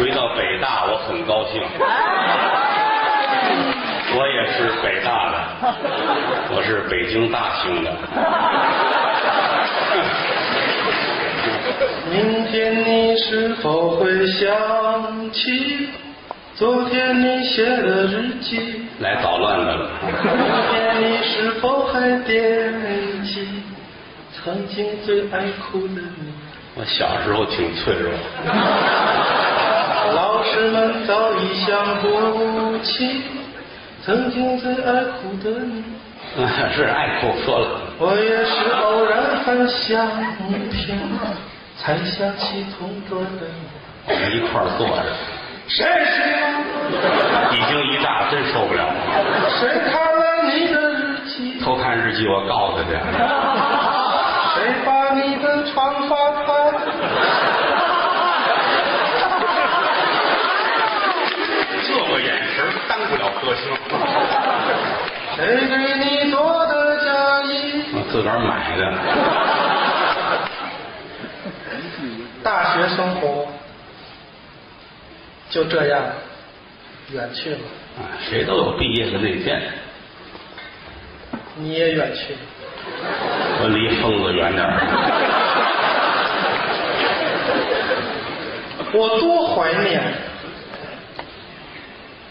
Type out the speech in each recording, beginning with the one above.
回到北大，我很高兴。我也是北大的，我是北京大兴的。明天你是否会想起昨天你写的日记？来捣乱的了。明天你是否还惦记曾经最爱哭的你？我小时候挺脆弱，老 师们早已想不起曾经最爱哭的你。是爱哭说了。我也是偶然翻相片，才想起同桌的你。我们一块儿坐着，谁说？一惊一乍，真受不了。谁看了你的日记？偷看日记，我告他去。谁把你的长发盘？这个眼神儿当不了歌星。谁给你做的嫁衣？我自个儿买的。大学生活就这样远去了，啊，谁都有毕业的那天。你也远去了。我离疯子远点儿。我多怀念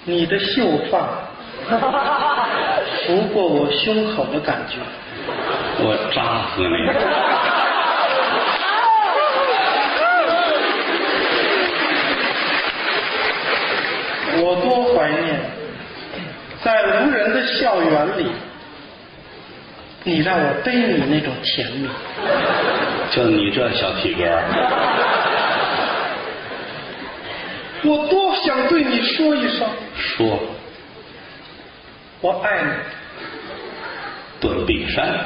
你的秀发拂过我胸口的感觉。我扎死你！我多怀念在无人的校园里，你让我背你那种甜蜜。就你这小体格儿，我多想对你说一声，说我爱你。断臂山。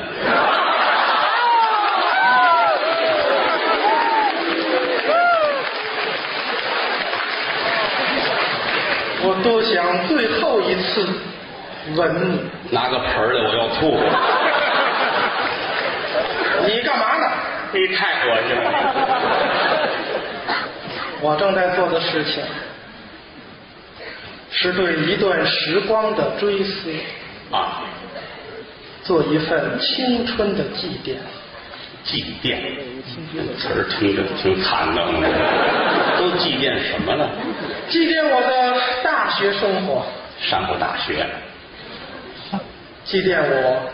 我多想最后一次吻你。拿个盆儿来，我要吐。你干嘛呢？你太恶心了。我正在做的事情是对一段时光的追思，啊，做一份青春的祭奠。祭奠，这词儿听着挺惨的。都祭奠什么呢？祭奠我的大学生活，上过大学，祭奠我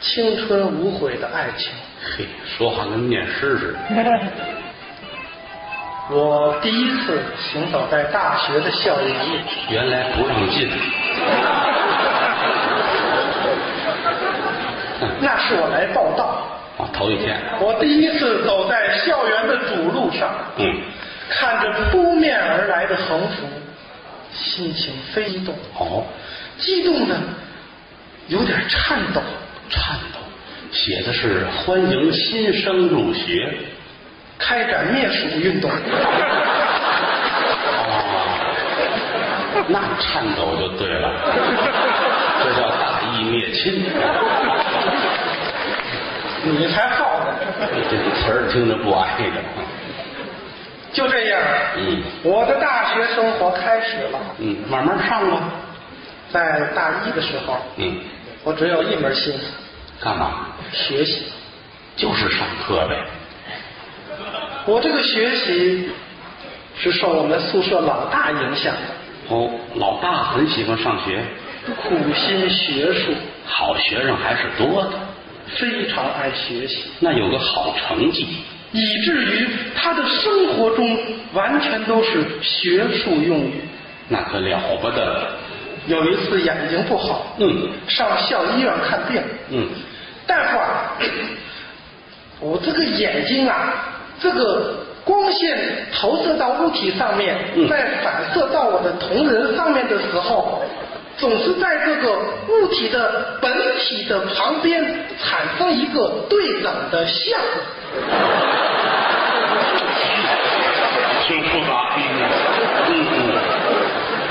青春无悔的爱情。嘿，说话跟念诗似的。我第一次行走在大学的校园里，原来不让进。那是我来报道。啊，头一天，我第一次走在校园的主路上，嗯，看着扑面而来的横幅，心情飞动，哦，激动的有点颤抖。颤抖，写的是欢迎新生入学。开展灭鼠运动，哦，那颤抖就对了，这叫大义灭亲。你才耗呢。这个词儿听着不挨着。就这样，嗯我的大学生活开始了。嗯，慢慢上吧。在大一的时候，嗯，我只有一门心思，干嘛？学习。就是上课呗。我这个学习是受我们宿舍老大影响的，哦，老大很喜欢上学，苦心学术，好学生还是多的。非常爱学习，那有个好成绩，以至于他的生活中完全都是学术用语。那可了不得。了。有一次眼睛不好，嗯。上校医院看病，嗯，大夫啊，我这个眼睛啊，这个光线投射到物体上面，嗯。再反射到我的瞳仁上面的时候，总是在这个物体的本体的旁边产生一个对等的像。挺复杂。嗯嗯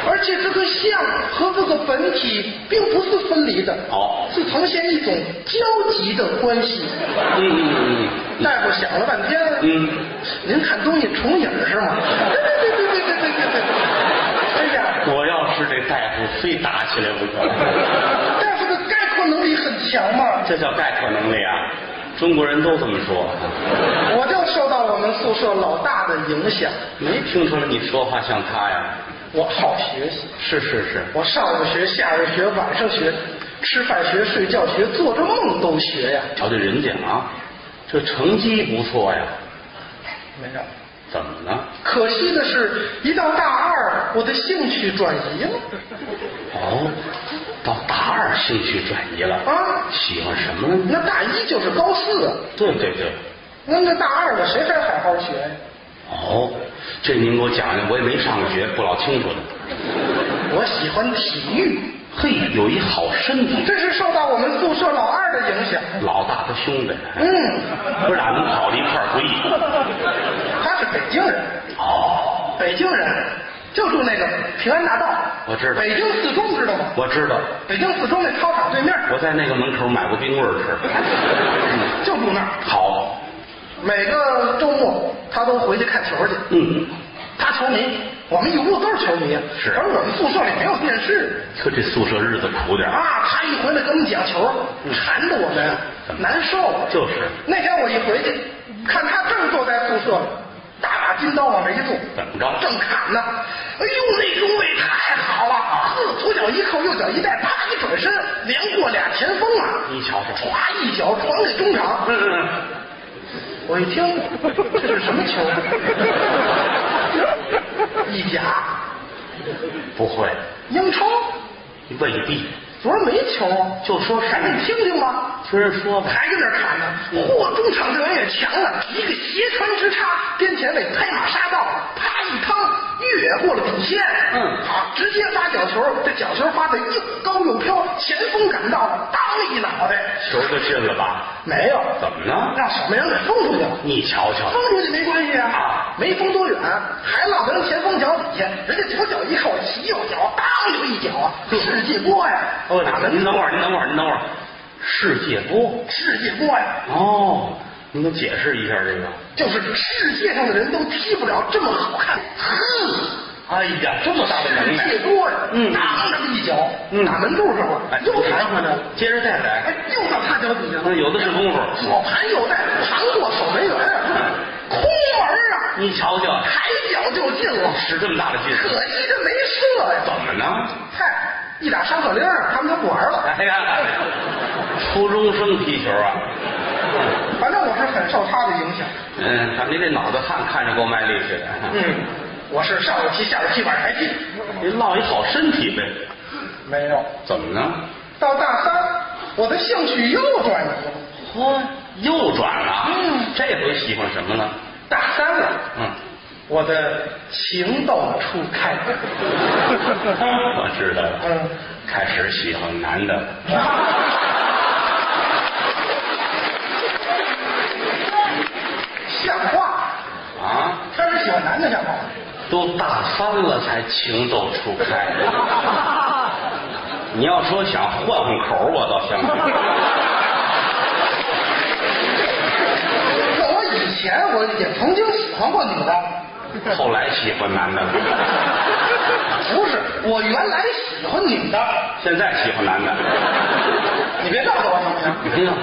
而且这个像和这个本体并不是分离的，哦是呈现一种交集的关系。嗯嗯嗯大夫想了半天，嗯，您看东西重影是吗？对对对对对对对对。哎呀，我要是这大夫，非打起来不可。大夫的概括能力很强嘛，这叫概括能力啊！中国人都这么说。我就受到我们宿舍老大的影响，没听出来你说话像他呀？我好学习，是是是，我上午学，下午学，晚上学，吃饭学，睡觉学，做着梦都学呀。瞧瞧人家啊，这成绩不错呀。没有。怎么了？可惜的是，一到大二，我的兴趣转移了。哦，到大二兴趣转移了啊喜欢什么呢？那大一就是高四啊，对对对。那那大二了，谁还好好学呀？哦，这您给我讲讲，我也没上过学，不老清楚的。我喜欢体育，嘿，有一好身体，这是受到我们宿舍老二的影响。老大他兄弟，嗯，不是俩能跑到一块儿回忆。他是北京人，哦，北京人就住那个平安大道。我知道北京四中知道吗？我知道，北京四中那操场对面，我在那个门口买过冰棍儿吃。就住那儿。好，每个周末他都回去看球去。嗯，他球迷，我们一屋都是球迷啊。是而我们宿舍里没有电视可这宿舍日子苦点啊。他一回来跟我们讲球，馋得我们难受。就是那天我一回去，看他正坐在宿舍里，大把金刀往这一坐，怎么着正砍呢。哎呦，那中卫太好了！呵，左脚一扣，右脚一带，啪一转身，连过俩前锋啊！你瞧瞧歘一脚传给中场。嗯嗯我一听，这是什么球？意甲、不会，英超，未必。昨儿没球，就说是赶紧听听吧。听人说吧。还跟那儿砍呢，嚯！中场队员也强了，一个斜穿直插，边前卫拍马杀到，啪一趟越过了底线，嗯好，直接发角球，这角球发的又高又飘，前锋赶到了，当一脑袋，球就进了吧？没有，怎么呢？让守门员给封出去了。你瞧瞧，封出去没关系啊啊，没封多远，还落在人前锋脚底下，人家左脚一扣，起右脚，当就一脚啊，世界波呀！哦，打门您等会儿，您等会儿，您等会儿。世界波。世界波呀，哦，您能解释一下这个。就是世界上的人都踢不了这么好看。呵，哎呀，这么大的能耐世界。波呀，嗯当这么一脚，嗯打门柱上了哎，又弹回来了，接着再来。哎，又到他脚底下了嗯，，有的是功夫。左盘右带，盘过守门员啊，空门啊，你瞧瞧，抬脚就进了，使这么大的劲。可惜他没射呀。怎么呢？嗨，一打上课铃，他们就不玩了。哎呀，初中生踢球啊。反正我是很受他的影响。嗯，看您这脑子汗看着够卖力气的。嗯，我是上午踢，下午踢，晚上还踢。您落一好身体呗。没有，怎么呢？到大三，我的兴趣又转移了。嚯，又转了。嗯这回喜欢什么了？大三了，嗯，我的情窦初开。我知道了。嗯，开始喜欢男的。像 话，啊，开始喜欢男的像话。都大三了才情窦初开。你要说想换换口，我倒相信。那我以前我也曾经喜欢过女的，后来喜欢男的，不是，我原来喜欢女的。现在喜欢男的。你别告诉我行不行？哎呀，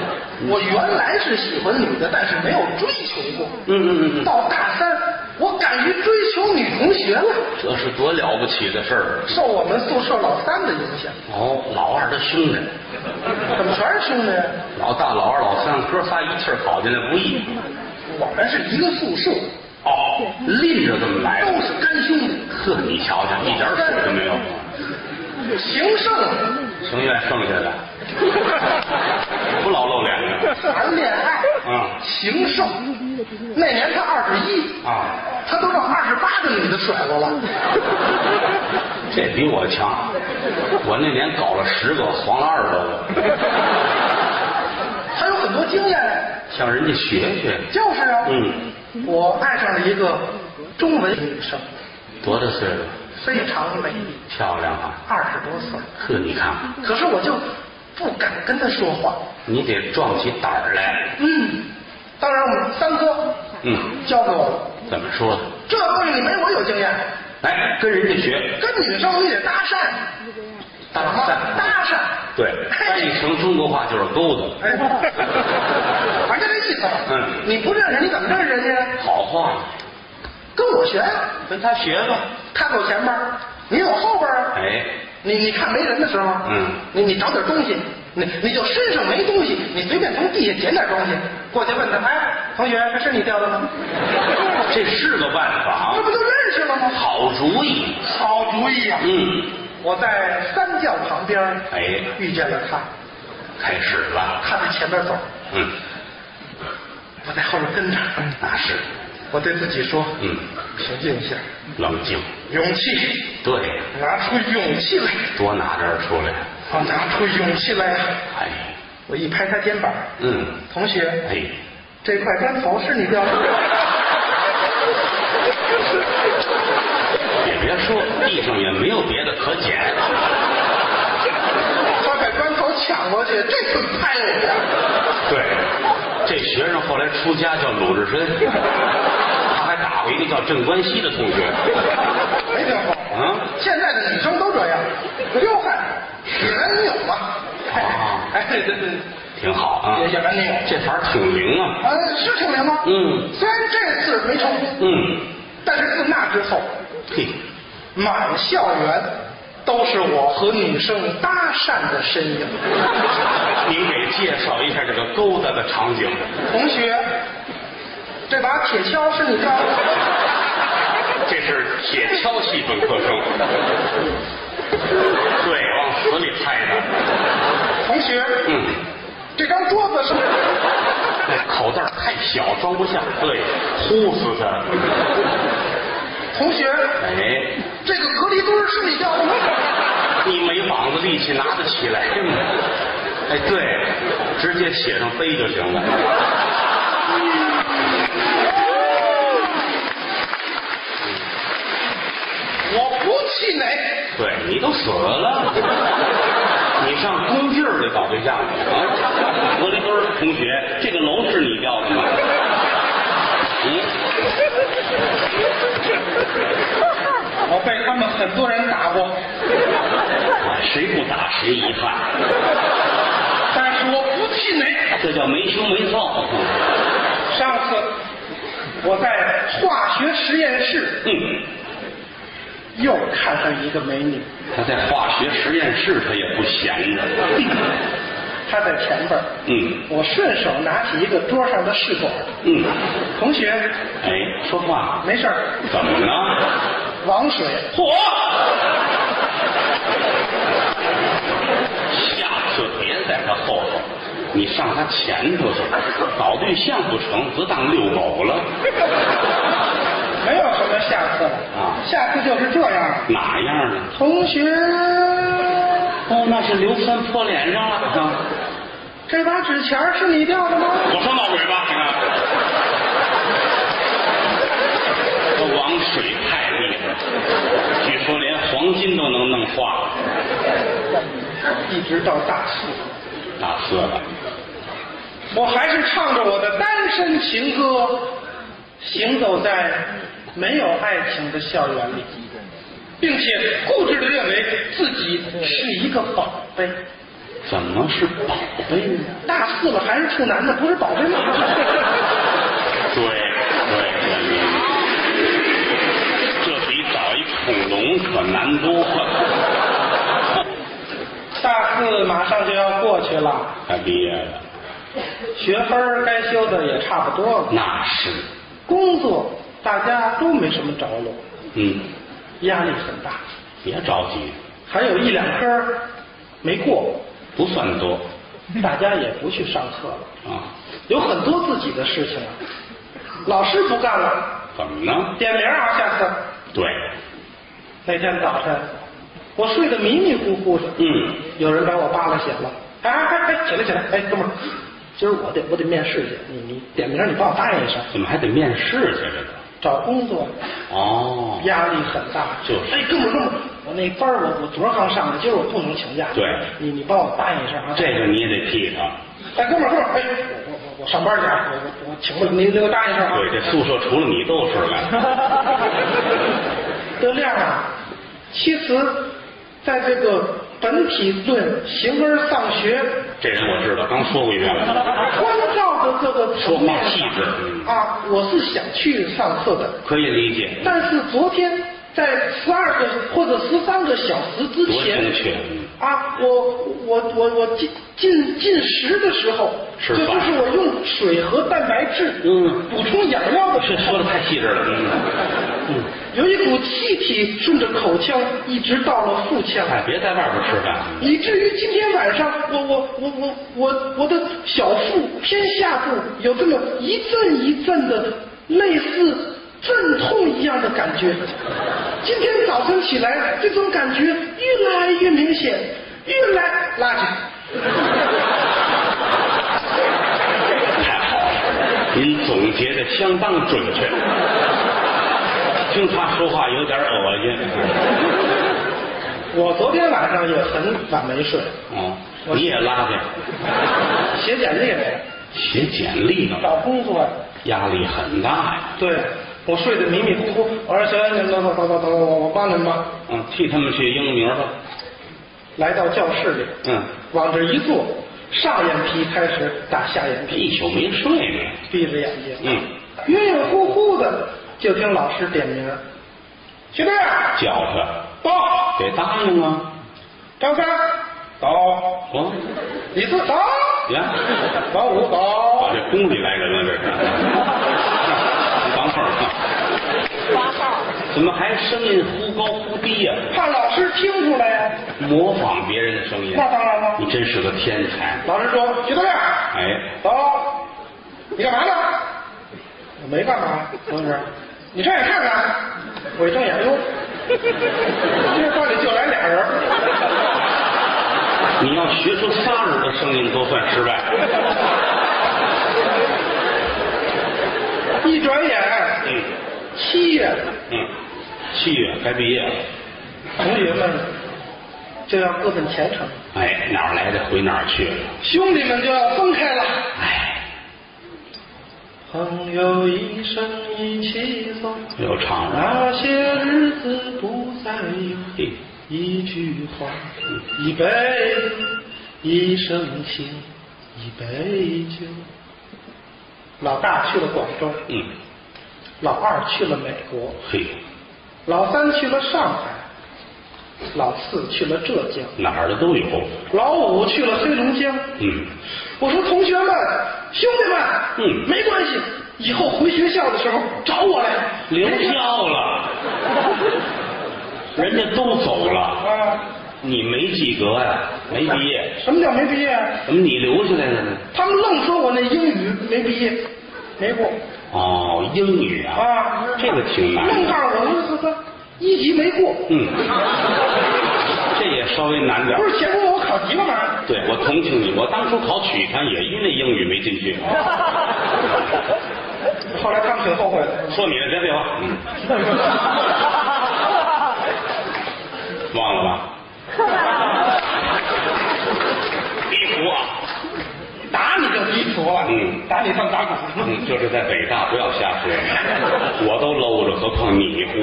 我原来是喜欢女的，但是没有追求过。嗯嗯嗯嗯，到大三，我敢于追求女同学了，这是多了不起的事儿受我们宿舍老三的影响。哦！老二的兄弟，怎么全是兄弟？老大、老二、老三，哥仨一气儿跑进来不易。我们是一个宿舍，哦，拎着这么来的都。是干兄弟，呵，你瞧瞧，一点水都没有。情圣，情愿剩下的，不老露脸的。谈恋爱，嗯情圣。那年他二十一，啊，他都让二十八个女的甩过了。这比我强。我那年搞了十个，黄了二十多个，他有很多经验。向人家学学。就是啊，嗯，我爱上了一个中文女生，多大岁数？非常美丽，漂亮啊！二十多岁，呵，你看看，可是我就不敢跟她说话。你得壮起胆儿来。嗯，当然我们三哥嗯，教给我了，怎么说？这东西你没我有经验，哎，跟人家学跟女生你得搭讪，搭讪。搭讪，对，翻译成中国话就是勾搭。哎，反正这意思。嗯你不认识你怎么认识人家呢？好话，跟我学呀、跟他学吧。他走前边，你走后边。哎，你你看没人的时候，嗯你你找点东西，你你就身上没东西，你随便从地下捡点东西，过去问他，哎，同学，这是你掉的吗？这是个办法这，不就认识了吗？好主意。好主意呀、嗯，我在三教旁边，哎遇见了他，开始了。他在前边走，嗯，我在后边跟着。那是。我对自己说，嗯，平静一下，冷静。勇气，对，拿出勇气来，多拿点出来。啊，拿出勇气来呀！哎，我一拍他肩膀，嗯，同学，哎，这块砖头是你掉的吗？也别说，地上也没有别的可捡。他把砖头抢过去，这次拍我呀！对，这学生后来出家叫鲁智深，他还打过一个叫镇关西的同学。没听说。啊，现在的女生都这样，野蛮女友嘛。啊哎，对对对，挺好啊，野野蛮女友。这法儿挺灵啊。呃，是挺灵吗？嗯虽然这次没成功，嗯，但是自那之后，嘿，满校园都是我和女生搭讪的身影。您给介绍一下这个勾搭的场景。同学，这把铁锹是你掉的？这是铁锹系本科生，对，往死里拍的。同学，嗯，这张桌子是那口袋太小，装不下。对，呼死他。同学，哎，这个隔离墩儿是你掉的吗？你没膀子力气拿得起来吗？哎，对，直接写上飞就行了。我不气馁，对你都死了，你上工地儿里搞对象去啊？隔离墩儿同学，这个楼是你掉的吗？嗯，我被他们很多人打过，哎谁不打谁遗憾，但是我不气馁。这叫没羞没臊。上次我在化学实验室嗯，又看上一个美女，他在化学实验室他也不闲着。她在前边儿，嗯我顺手拿起一个桌上的试管，嗯，同学，哎，说话没事儿，怎么了？王水，嚯！下次别在他后头，你上他前头去。搞对象不成，不当遛狗了。没有什么下次了啊下次就是这样。哪样呢？同学，哦，那是硫酸泼脸上了。啊这把纸钱是你掉的吗？我说闹鬼吧，你看。这王水太厉害了，据说连黄金都能弄化了。一直到大四，大四了，我还是唱着我的单身情歌，行走在没有爱情的校园里，并且固执的认为自己是一个宝贝。怎么是宝贝呢？大四了还是处男的，不是宝贝吗？对对对，这比找一恐龙可难多了。大四马上就要过去了，快毕业了，学分该修的也差不多了，那是，工作大家都没什么着落，嗯，压力很大，别着急，还有一两科儿没过，不算多。大家也不去上课了。啊。有很多自己的事情啊，老师不干了，怎么呢？点名啊，下次。对，那天早晨，我睡得迷迷糊糊的，嗯，有人把我扒拉醒了，哎哎哎，起来起来，哎，哥们儿，今儿我得我得面试去，你你点名，你帮我答应一声。怎么还得面试去？这个找工作哦，压力很大。就是哎，哥们儿哥们儿，我那班儿我我昨儿刚上的，今儿我不能请假。对你你帮我答应一声啊。这个你也得替他。哎，哥们儿哥们儿，哎，我我我上班去啊，我我我请不了，你你给我答应一声啊。对，这宿舍除了你都是干。德亮啊，其实在这个本体论形而上学这人我知道，刚说过一遍了。关照的这个层面说话细致嗯啊，我是想去上课的，可以理解，但是昨天在十二个或者十三个小时之多前正确。啊，我我我我进进进食的时候，这就是我用水和蛋白质嗯补充养料的时说的，太细致了。嗯嗯，有一股气体顺着口腔一直到了腹腔。哎，别在外边吃饭。以至于今天晚上，我我我我我我的小腹偏下部有这么一阵一阵的类似阵痛一样的感觉。今天早晨起来，这种感觉越来越明显，越来垃圾。太好了，您总结的相当准确。听他说话有点恶心。我昨天晚上也很晚没睡，哦，你也拉去写简历呗，写简历呢，找工作呀。压力很大呀。对，我睡得迷迷糊糊。我说行，你们等等等等等，我我帮你们吧。嗯，替他们去应名吧。来到教室里，嗯，往这一坐，上眼皮开始打下眼皮，一宿没睡呢。闭着眼睛，嗯，晕晕乎乎的，就听老师点名，学队叫他。到，得答应啊。张三。到，哦，李四。到，呀，王五。把到，这宫里来人了，这是。怎么还声音忽高忽低呀、怕老师听出来呀。模仿别人的声音。那当然了。你真是个天才。老师说，学队哎，到，你干嘛呢？我没干嘛，同志，你睁眼看看。我一睁眼，哟，这班里就来俩人。你要学出仨人的声音都算失败。一转眼，嗯七月，嗯，七月该毕业了。同学们就要各奔前程，哎，哪儿来的回哪儿去了。兄弟们就要分开了。哎，朋友一生一起走，又唱了。那些日子不再有。一句话，一辈子，一生情，一杯酒。老大去了广州，嗯，老二去了美国，嘿，老三去了上海，老四去了浙江，哪儿的都有。老五去了黑龙江。嗯，我说同学们、兄弟们，嗯没关系，以后回学校的时候找我来。留校了，人家都走了，啊，你没及格呀，没毕业，什么叫没毕业？怎么你留下来了呢？他们愣说我那英语没毕业，没过哦，英语啊，啊，这个挺难的。愣告诉我这这一级没过，嗯，这也稍微难点不。是考级了吗？对，我同情你，我当初考曲艺团也因为英语没进去。后来他们挺后悔的。说你的，别废话。嗯，忘了吧？低俗啊！打你就低俗了，嗯打你算打鼓。嗯，就是在北大不要瞎说，我都搂着，何况你呼？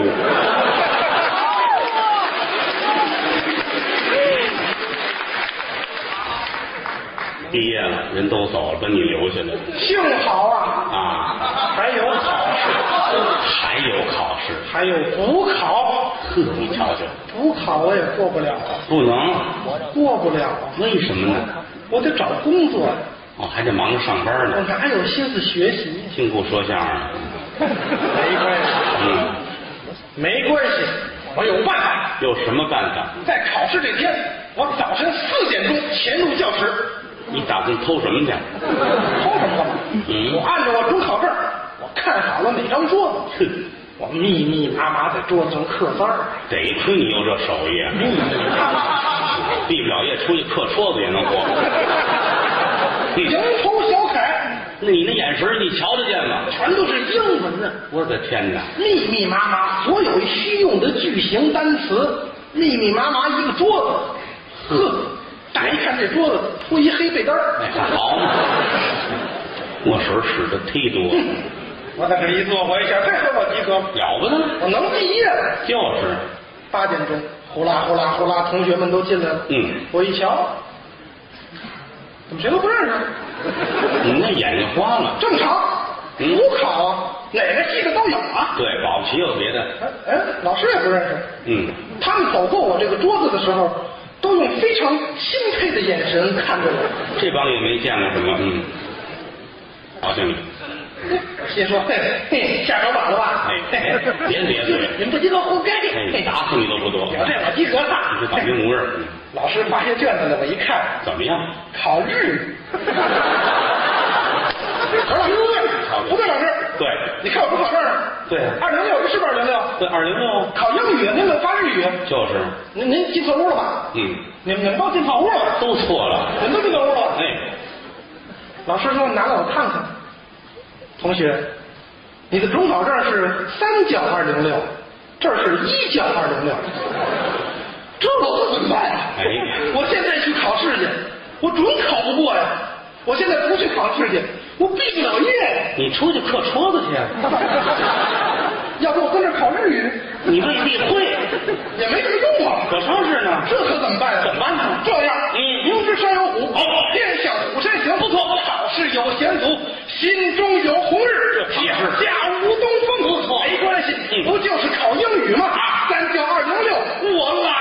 毕业了，人都走了，把你留下来幸好啊，啊！还有考试，还有考试，还有补考，呵，你瞧瞧，补考我也过不了，不能，我过不了，为什么呢？我得找工作呀，哦，还得忙着上班呢我，哪有心思学习？听不说相声，没关系，嗯，没关系，我有办法。有什么办法？在考试这天，我早晨四点钟潜入教室，你打算偷什么去？偷什么干嘛？嗯我按照我准考证，我看好了哪张桌子，哼，我密密麻麻在桌子上刻字儿，得亏你有这手艺啊，密密麻麻。毕不了业出去刻戳子也能活。蝇头小楷，那你那眼神你瞧得见吗？全都是英文呢，我的天哪！密密麻麻，所有需用的句型单词，密密麻麻一个桌子，呵，大家一看这桌子铺一黑被单儿哎，好嘛，墨水使的忒多，我在这一坐，我一想，这回我及格了，了不得，我能毕业了。就是，八点钟，呼啦呼啦呼啦，同学们都进来了。嗯我一瞧，怎么谁都不认识？你那眼睛花了。正常，嗯补考啊，哪个系的都有啊。对，保不齐有别的。哎哎，老师也不认识。嗯，他们走过我这个桌子的时候，都用非常钦佩的眼神看着我。这帮也没见过什么，嗯，高兴你。我心说，嘿嘿，下手晚了吧？别咧嘴你们不及格活该。哎，打死你都不多。表这我及格了。你是倒霉模样，嗯老师发下卷子来，我一看，怎么样？考日语。我说老师不对，不对，老师。对你看我不考这儿呢。对二零六是不是二零六？对，二零六考英语，您怎么发日语？就是，您您进错屋了吧？嗯，你们你们都进错屋了吧？都错了。你们都进错屋了？哎，老师说拿来我看看。同学，你的中考证是三角二零六，这是一角二零六，这我可怎么办呀？哎我现在去考试去，我准考不过呀！我现在不去考试去，我毕不了业呀。你出去刻戳子去，要不我跟这儿考日语，你未必会，也没什么用啊。可说是呢。这可怎么办呀？怎么办呢这样，嗯明知山有虎，哦偏向虎山行。不错，考试有前途，心中有红日。这屁事下无东风。不错没关系，嗯不就是考英语吗？三教二零六，我来了。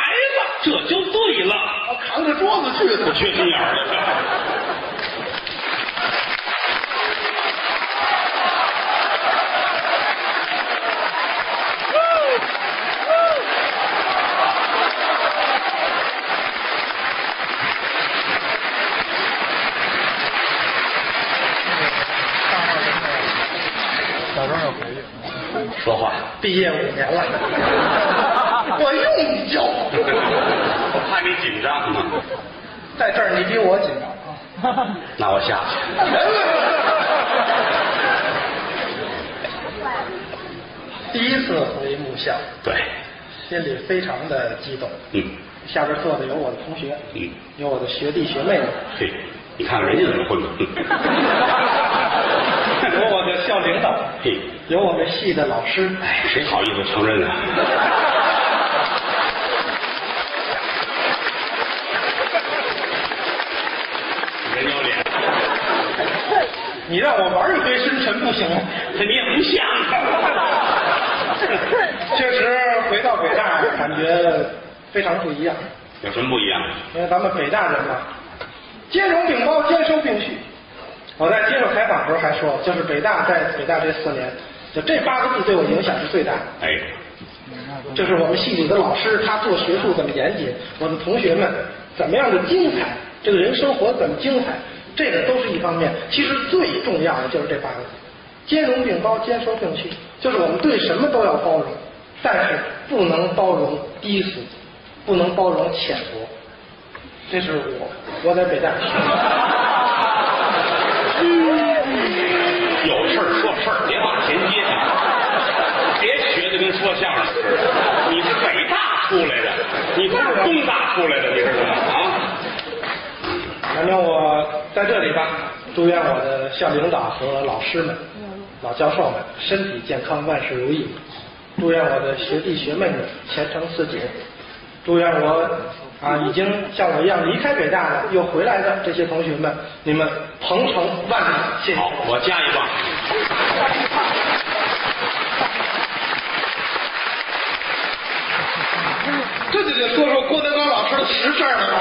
这就对了，我扛着桌子去的，不缺心眼儿了。说话，毕业五年了，我用你教。我怕你紧张呢。在这儿你比我紧张啊。那我下去。第一次回母校，对，心里非常的激动。嗯下边坐的有我的同学，嗯，有我的学弟学妹们，嘿，你看看人家怎么混的。有我的校领导，嘿，有我们系的老师。哎，谁好意思承认啊？人有脸，你让我玩一回深沉不行吗？这你也不像。确实，回到北大感觉非常不一样，有什么不一样？因为咱们北大人嘛，兼容并包，兼收并蓄。我在接受采访的时候还说，就是北大在北大这四年，就这八个字对我影响是最大的。哎，就是我们系里的老师，他做学术怎么严谨，我的同学们怎么样的精彩，这个人生活怎么精彩，这个都是一方面。其实最重要的就是这八个字：兼容并包，兼收并蓄。就是我们对什么都要包容，但是不能包容低俗，不能包容浅薄。这是我我在北大学的。有事儿说事儿，别往前接，别学的跟说相声似的。你是北大出来的，你不是东大出来的，你知道吗？啊，反正我在这里吧，祝愿我的校领导和老师们、老教授们身体健康，万事如意。祝愿我的学弟学妹们前程似锦。祝愿我啊已经像我一样离开北大了又回来的这些同学们，你们鹏程万里。谢谢。好，我加一棒。这就得说说郭德纲老师的实事儿了吧？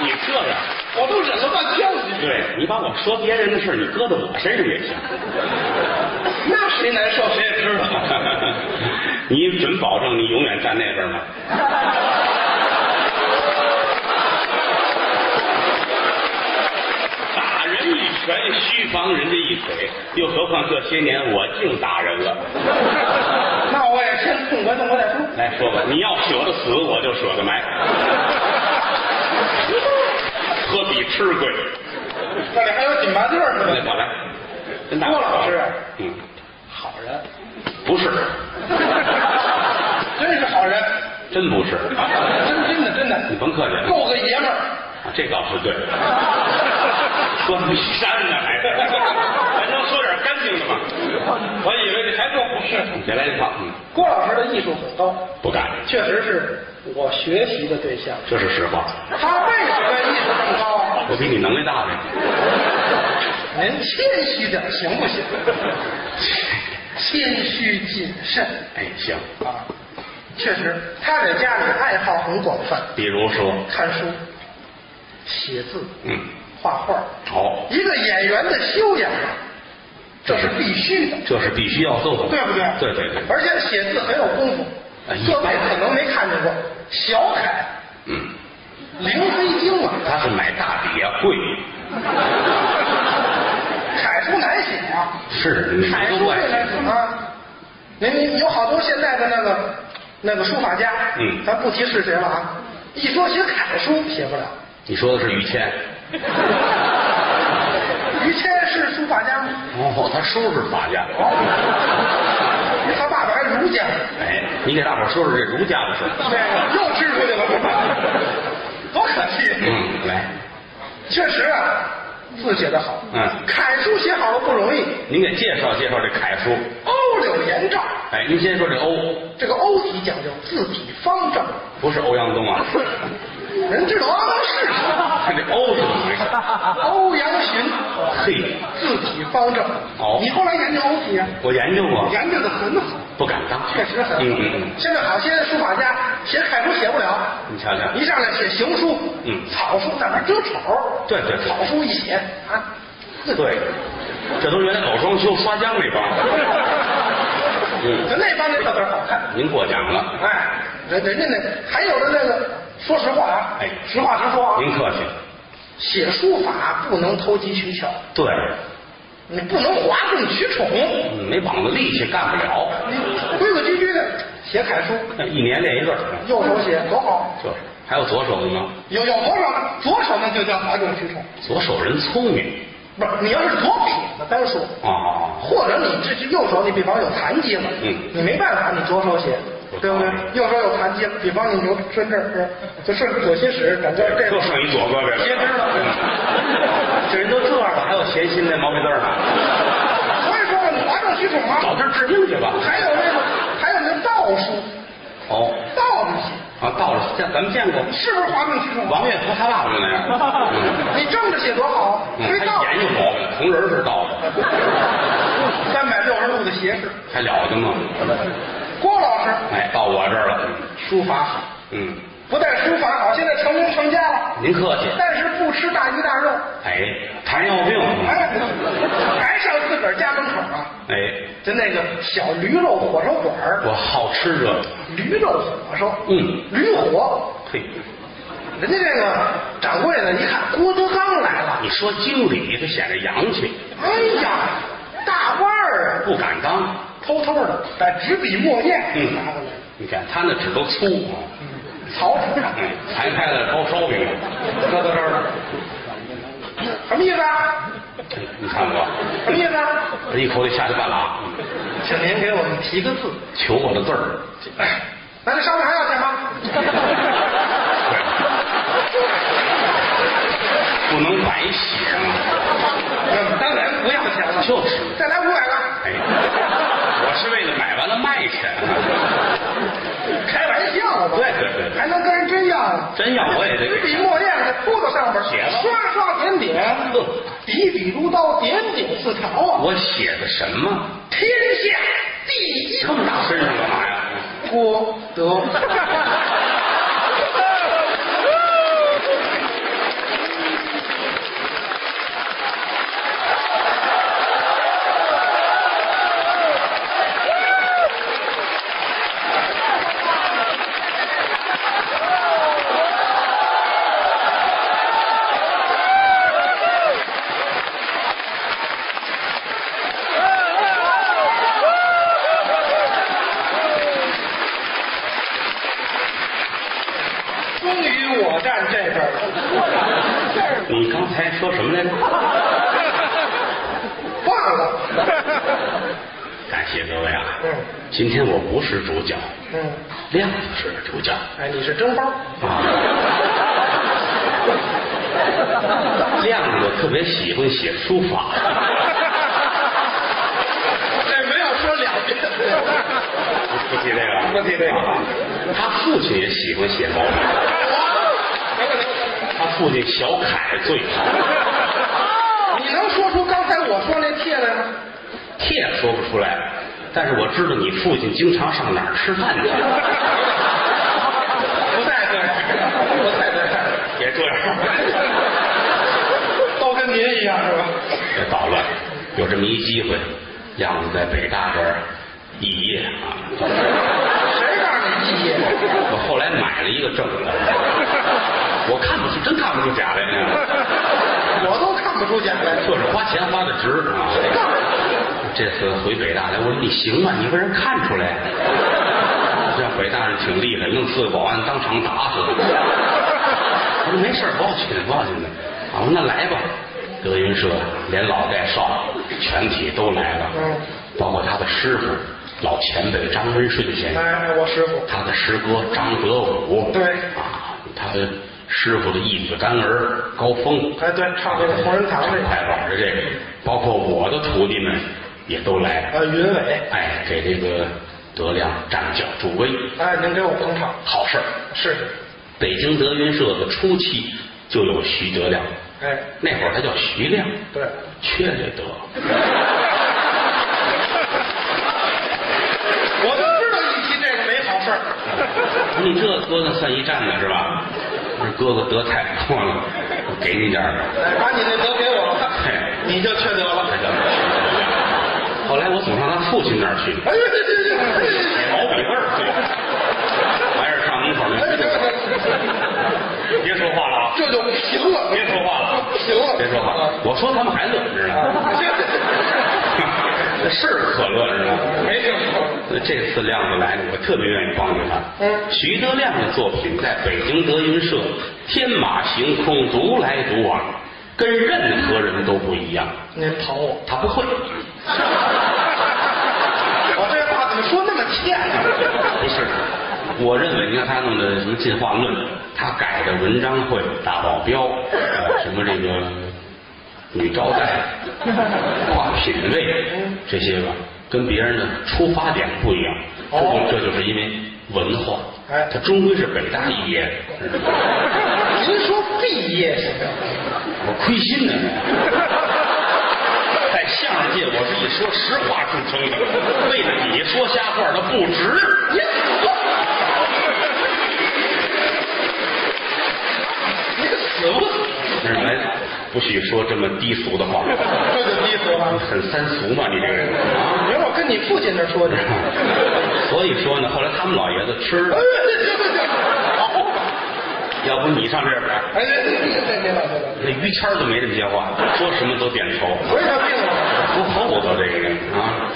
你这样，我都忍了半天了，对你把我说别人的事儿，你搁到我身上也行。那谁难受谁也知道。你准保证你永远站那边吗？人一拳，虚防人家一腿，又何况这些年我净打人了。那我也先痛快痛快再说。来说吧，你要舍得死，我就舍得埋。喝比吃贵。这里还有紧巴劲儿呢。来吧，来，郭老师嗯，好人，不是，真是好人，真不是，真真的真的，你甭客气，够个爷们儿。啊这倒是对。说玉山呢，还咱能说点干净的吗？我以为这还够不是。再来一套，嗯，郭老师的艺术很高，不敢，确实是我学习的对象。这是实话。他为什么艺术这么高啊？我比你能耐大呗。您谦虚点行不行？谦虚谨慎哎，行，啊！确实，他在家里爱好很广泛，比如说，看书、写字、嗯，画画。好，一个演员的修养啊，这是必须的，这是必须要做的，对不对？对对对，而且写字很有功夫哎，各位可能没看见过小楷、嗯，灵飞经啊，他是买大笔啊，贵，楷书难写啊。是你楷书没都怪这难写啊。您您有好多现在的那个那个书法家，嗯咱不提是谁了啊，一说写楷书写不了。你说的是于谦，于谦是书法家吗？哦，他叔是法家，他爸爸还儒家，哎，你给大伙儿说说这儒家的事儿，对，又支出去了，多可惜。嗯，来，确实啊，字写得好，嗯。楷书写好了不容易，您给介绍介绍这楷书，欧柳颜照，哎，您先说这欧，这个欧体讲究字体方正，不是欧阳东啊，人知道欧阳是谁？看这欧是怎么回事？欧阳询，嘿，字体方正。哦你后来研究欧体啊？我研究过，研究的很好，不敢当，确实很好。嗯嗯嗯，现在好些书法家写楷书写不了，你瞧瞧，一上来写行书，嗯草书在那儿遮丑，对对对草书一写啊，对，这都是原来搞装修刷浆那帮，嗯，就那帮人特别好看。您过奖了，哎，人人家那还有的那个，说实话啊，哎实话实说啊，您客气，写书法不能投机取巧，对，你不能哗众取宠，嗯没膀子力气干不了，你规规矩矩的写楷书，一年练一个，右手写多好，就是，还有左手的呢，有有左手的，左手那就叫哗众取宠，左手人聪明，不是你要是左撇子单说，啊，或者你这这右手你比方有残疾了，嗯你没办法，你左手写。对不对？右手有残疾了，比方你牛顺这儿是，就顺着左心室，整个这就剩一左胳膊了，截肢了。这人都这样了，还有闲心那毛病字呢，所以说嘛，你哗众取宠嘛。找地儿治病去吧。还有那个，还有那道书，哦，道着写，啊，到了，见咱们见过，是不是哗众取宠？王月和他爸爸就那样，嗯，你正着写多好，啊非道他眼有毛病，同人是道的，三百六十度的斜视。还了得吗？郭老师。哎，到我这儿了，书法好，嗯，不但书法好，现在成功成家了，您客气，但是不吃大鱼大肉，哎，糖尿病，哎，还上自个儿家门口啊，哎，就那个小驴肉火烧馆儿，我好吃这个，驴肉火烧，嗯。驴火。嘿，人家这个掌柜的一看郭德纲来了，你说经理他显得洋气，哎呀，大腕儿啊，不敢当，偷偷的把纸笔墨砚嗯拿过来，你看他那纸都粗啊，草纸上，哎，裁开了包烧饼，搁到这儿了，什么意思啊？你看过？什么意思啊？这一口得下去半拉，请您给我们提个字。求我的字儿，哎，那这上面还要钱吗？不能白写嘛，嗯当然不要钱了，就是，再来五百个。哎，我是为了买完了卖去，开玩笑吧？对对对还能跟人真要啊？真要我也得纸给笔墨砚给铺子上边，写了刷刷点点，呵笔笔如刀，点点似条啊！我写的什么？天下第一这么大身上干嘛呀？郭德。今天我不是主角，嗯，亮子是主角哎，你是蒸包。啊。亮子特别喜欢写书法，这没有说两遍。不提这个，不提这个啊他父亲也喜欢写毛笔，他父亲小凯最好。你能说出刚才我说那帖来吗？帖说不出来，但是我知道你父亲经常上哪儿吃饭去，不太对，不太对，也这样。都跟您一样是吧？别捣乱，有这么一机会，样子在北大这儿肄业啊。谁告诉你毕业？我后来买了一个正的，我看不出，真看不出假来呢。我都看不出假来。就是花钱花的值啊。谁告诉你？这次回北大来，我说你行吗？你被人看出来。这北大人挺厉害，弄四个保安当场打死。我说没事儿不要紧的，不要紧的。啊，我说那来吧。德云社连老带少全体都来了，嗯包括他的师傅老前辈张文顺先生，哎，我师傅。他的师哥张德武，对啊，他的师傅的义子干儿高峰，哎，对，唱这个同仁堂这个。太玩的这个，包括我的徒弟们也都来了，呃，云伟。哎，给这个德亮站脚助威，哎，您给我捧场。好事儿。是。北京德云社的初期就有徐德亮，哎，那会儿他叫徐亮，对。缺这德。我就知道一提这个没好事儿。你这哥哥算一站的是吧？这哥哥德太多了，我给你点儿。哎，把你那德给我嘿，你就缺德了。后来我总上他父亲那儿去，哎呀，这这这毛笔字儿，完事儿上门口哎那别说话了啊！这就行了。别说话了，行了，别说话。我说他们还乐，知道吗？那事儿可乐，知道吗？没听说。那这次亮子来了，我特别愿意帮助他。嗯徐德亮的作品在北京德云社天马行空，独来独往，跟任何人都不一样。您捧我，他不会，么说那么欠呢？不是。我认为，你看他弄的什么进化论，他改的文章会、大保镖，呃，什么这个女招待、跨品位这些个，跟别人的出发点不一样。这就哦这就是因为文化，哎他终归是北大毕业的，您说毕业行吗？我亏心呢。在相声界，我是以说实话著称的，为了你说瞎话，他不值。呀，你死不死？那来，不许说这么低俗的话，这就低俗了。很三俗嘛，你这个人啊。明儿我跟你父亲那说去。所以说呢，后来他们老爷子吃哎，，行行行，好吧。要不你上这边，哎，这这这别了别了，那于谦就没这么些话，说什么都点头，我也病了。不厚道这个人啊。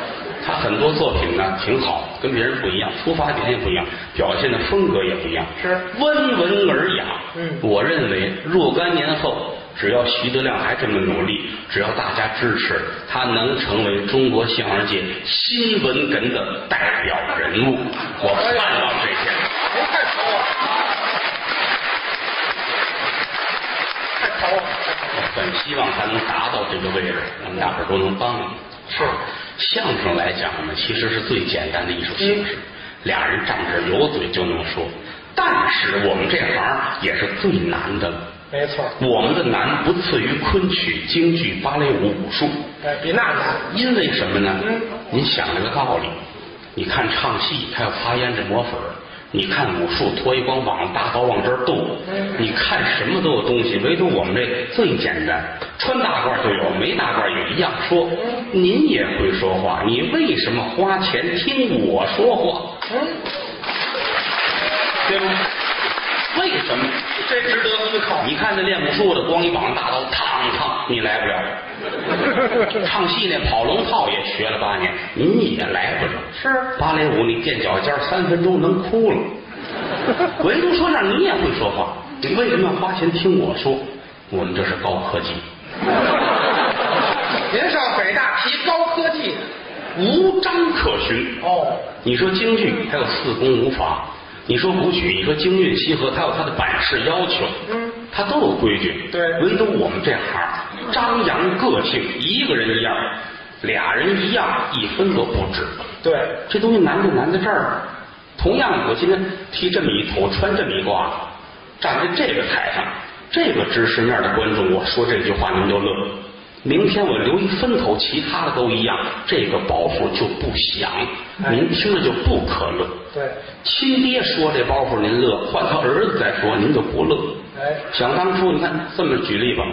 他很多作品呢挺好，跟别人不一样，出发点也不一样，表现的风格也不一样，是温文尔雅。嗯我认为若干年后，只要徐德亮还这么努力，只要大家支持，他能成为中国相声界新文哏的代表人物。我盼望这一天。您太捧我，我。很希望他能达到这个位置，我们大伙儿都能帮你。是相声来讲呢，其实是最简单的艺术形式，俩人仗着有嘴就能说。但是我们这行也是最难的了。没错，我们的难不次于昆曲、京剧、芭蕾舞、武术，哎，比那难。因为什么呢？嗯您想这个道理，你看唱戏，他要擦胭脂抹粉儿你看武术脱一光膀子，大刀往这儿剁。嗯你看什么都有东西，唯独我们这最简单，穿大褂就有，没大褂也一样说。您也会说话，你为什么花钱听我说话？嗯，对吗？为什么？这值得思考。你看那练武术的，光一膀子大刀，烫烫，你来不了。唱戏那跑龙套也学了八年，你也来不了。是芭蕾舞你垫脚尖儿三分钟能哭了，唯独说相声你也会说话，你为什么要花钱听我说？我们这是高科技，您上北大提高科技无章可循。哦，你说京剧，它有四功五法；你说古曲，你说京韵西河，它有它的版式要求，嗯，它都有规矩。对唯独我们这行张扬个性，一个人一样，俩人一样，一分都不值。对，这东西难就难在这儿。同样，我今天剃这么一头，穿这么一褂，站在这个台上，这个知识面的观众，我说这句话您就乐。明天我留一分头，其他的都一样，这个包袱就不响，哎您听着就不可乐。对，亲爹说这包袱您乐，换他儿子再说您就不乐。哎，想当初，你看这么举例吧，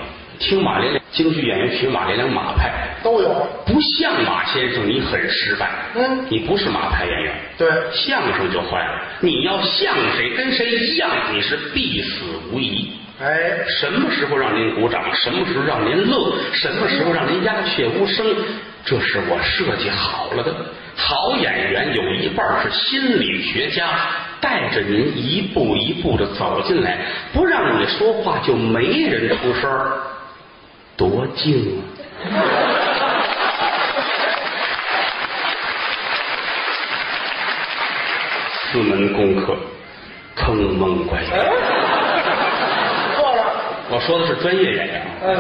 听马连良京剧演员学马连良马派，都有。不像马先生，你很失败。嗯你不是马派演员，对，相声就坏了。你要像谁跟谁一样，你是必死无疑。哎，什么时候让您鼓掌，什么时候让您乐，什么时候让您鸦雀无声，这是我设计好了的。好演员有一半是心理学家，带着您一步一步的走进来，不让你说话就没人出声儿多静啊！四门功课，坑蒙拐骗。哎，错了，我说的是专业演员啊，嗯，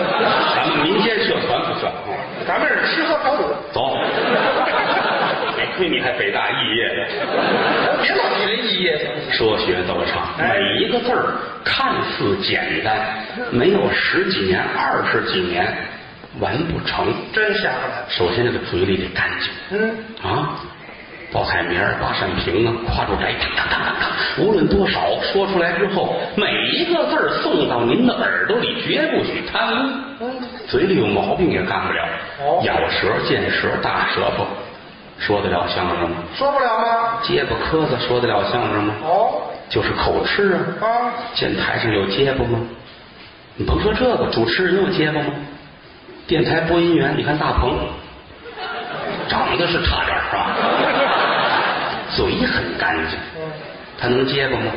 咱们民间社团不算啊。咱们是吃喝嫖赌，走，哎，亏你还北大肄业的，别老提这肄业。说学逗唱，哎每一个字儿看似简单，没有十几年、二十几年完不成。真下来。首先这个嘴里得干净。嗯，啊，报菜名儿、八扇屏啊，夸住宅，当当当当当，无论多少，说出来之后，每一个字儿送到您的耳朵里，绝不许贪污。嗯，嘴里有毛病也干不了，哦。咬舌、见舌、大舌头，说得了相声吗？说不了吗？结巴磕子说得了相声吗？哦，就是口吃啊。啊，见台上有结巴吗？你甭说这个，主持人有结巴吗？电台播音员，你看大鹏，长得是差点儿是吧？嘴很干净，嗯，他能结巴吗？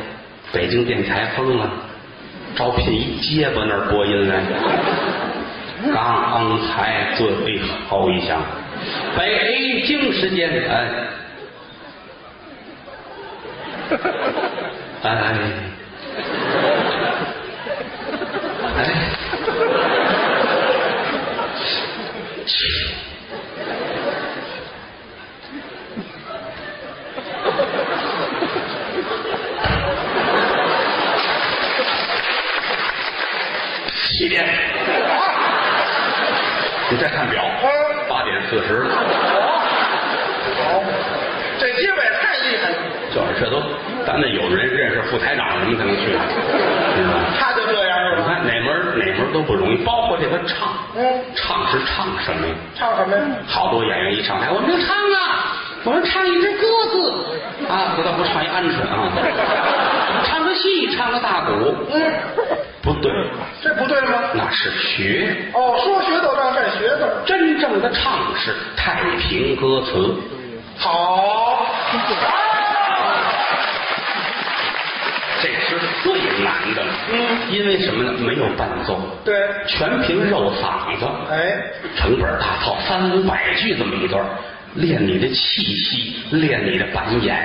北京电台疯了，招聘一结巴那儿播音来。刚才最为好一响，北京时间哎，哎，哎，七点，你再看表，八点四十了。好，这结巴也太厉害了。就是这都，咱那有人认识副台长什么才能去，知道吗？他就这样是吧？你看哪门哪门都不容易，包括这个唱，嗯，唱是唱什么呀？唱什么呀？好多演员一上台，我们就唱啊，我们唱一支鸽子啊，不但不唱一鹌鹑啊，唱个戏，唱个大鼓，嗯，不对，这不对吗？那是学。哦，说学逗唱占学逗。真正的唱是太平歌词，好，这是最难的了。嗯，因为什么呢？没有伴奏，对，全凭肉嗓子。哎，成本大套，三五百句这么一段，练你的气息，练你的板眼。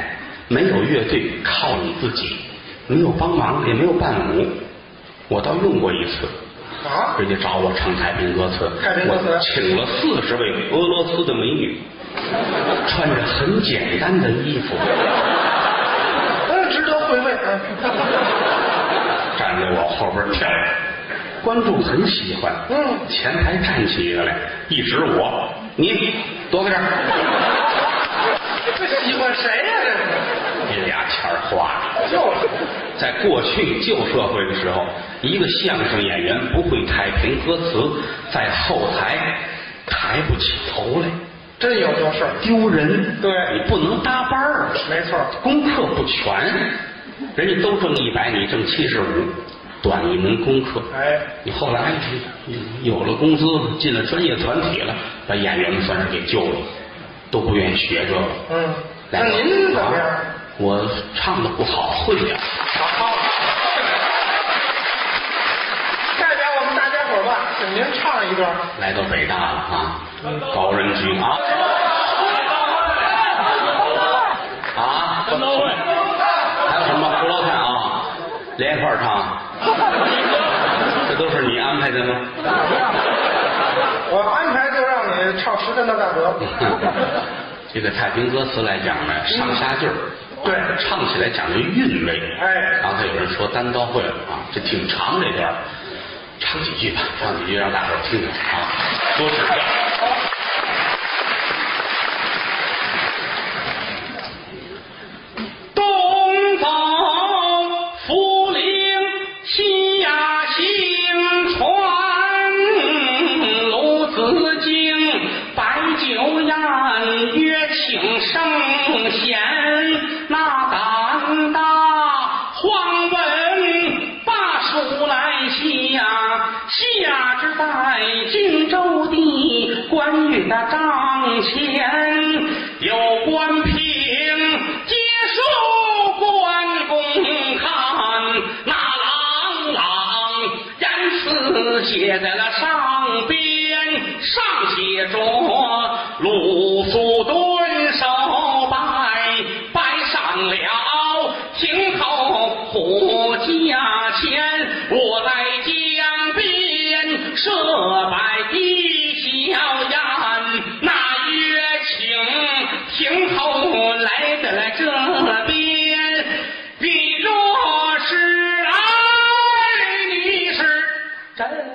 没有乐队，靠你自己，没有帮忙，也没有伴舞。我倒用过一次，啊，人家找我唱太平歌词，太平歌词请了四十位俄罗斯的美女，穿着很简单的衣服，嗯，值得回味。嗯，站在我后边跳，观众很喜欢。嗯前排站起一个来，一指我，你躲开这儿。这喜欢谁呀、这是？这俩钱儿花的。就是，在过去旧社会的时候，一个相声演员不会太平歌词，在后台抬不起头来，真有这事儿。丢人。对你不能搭班儿，没错。功课不全，人家都挣一百，你挣七十五，短一门功课。哎，你后来有了工资，进了专业团体了，把演员们算是给救了，都不愿意学这个。嗯，那来您怎么样？啊我唱的不好，会呀、好，代表我们大家伙吧，请您唱一段。来到北大了啊，高人居啊。啊，分刀会，连一块儿唱，这都是你安排的吗？我安排就让你唱《时辰的大德》。这个太平歌词来讲呢，上下句儿，对唱起来讲究韵味。哎刚才有人说单刀会了啊，这挺长这段，唱几句吧，唱几句让大伙儿听听啊，多指教。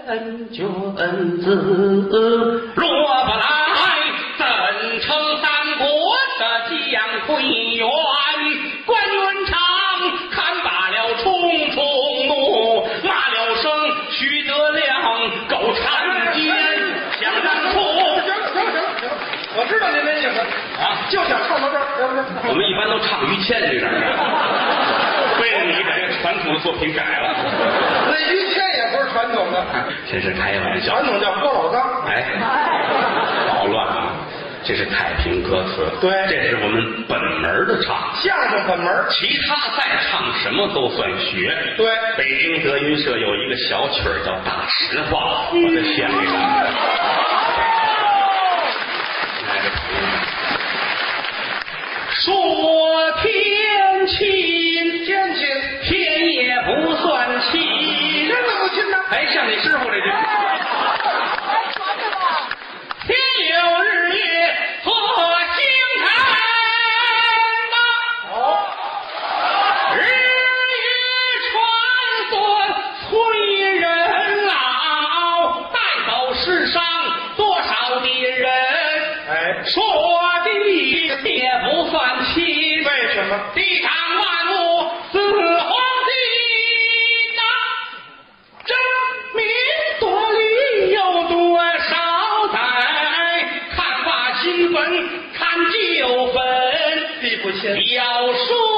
真君子，若不来，怎称三国的将魁元？关云长看罢了，冲冲怒，骂了声徐德亮狗缠奸，想当初行行行行，我知道您的意思啊就想唱到这儿？我们一般都唱于谦这点儿，为了你把这传统的作品改了，那于谦 这是开玩笑传。统叫郭老刚。哎，捣乱啊！这是太平歌词，对这是我们本门的唱。相声本门其他再唱什么都算学。对北京德云社有一个小曲儿叫《大实话》，我再献给咱们。来这朋友们说天亲，天亲，天也不算亲。哎，像你师傅这句。天有日月和星辰呐，哦，日月穿梭催人老，带走世上多少的人？哎，说的也不算轻，为什么？地上万物要说